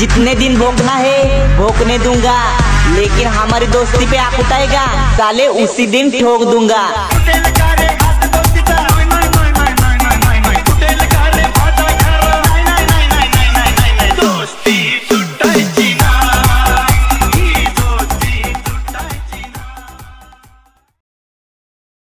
जितने दिन भोंकना है भोंकने दूँगा। लेकिन हमारी दोस्ती पे आप आकुटाएगा साले उसी दिन ठोक दूँगा।